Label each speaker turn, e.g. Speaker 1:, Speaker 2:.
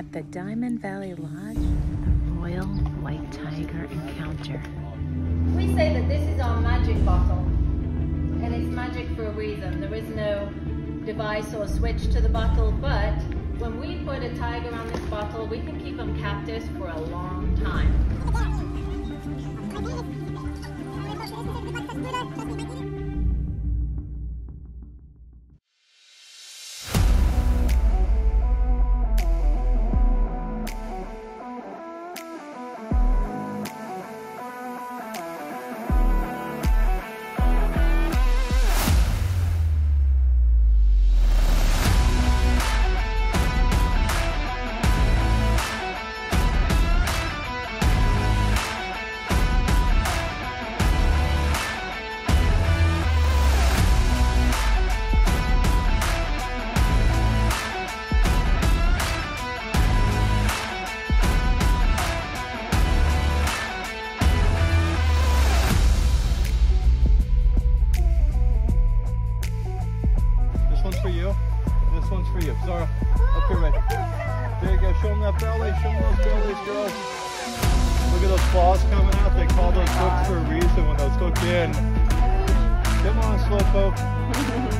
Speaker 1: At the Diamond Valley Lodge, the Royal White Tiger Encounter.
Speaker 2: We say that this is our magic bottle, and it's magic for a reason. There is no device or switch to the bottle, but when we put a tiger on this bottle, we can keep them captives for a long time.
Speaker 3: This one's for you. Zara, up here, right. There you go. Show them that belly. Show them those bellies, girls. Look at those claws coming out. They call those hooks for a reason when those hook in. Come on, Slowpoke.